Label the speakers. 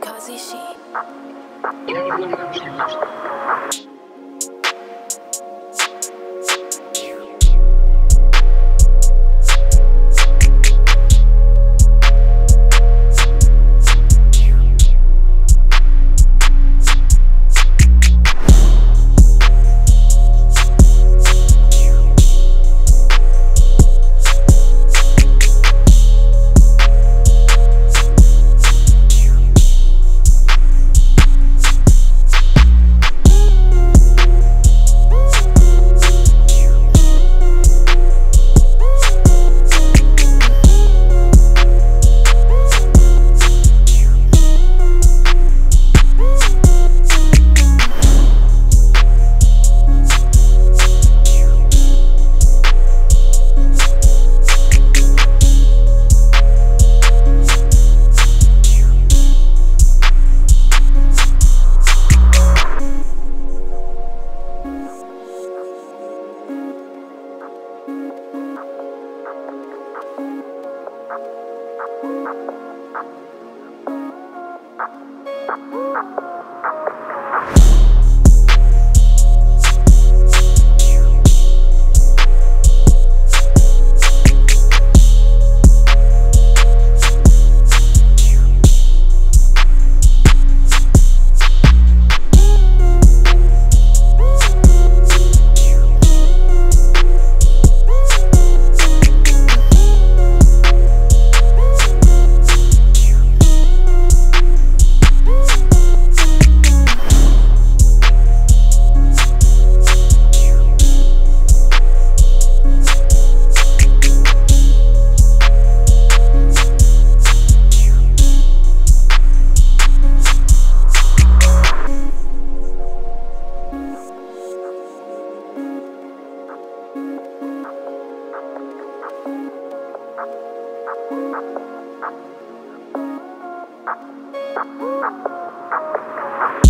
Speaker 1: Kazishi. Thank you. Thank you.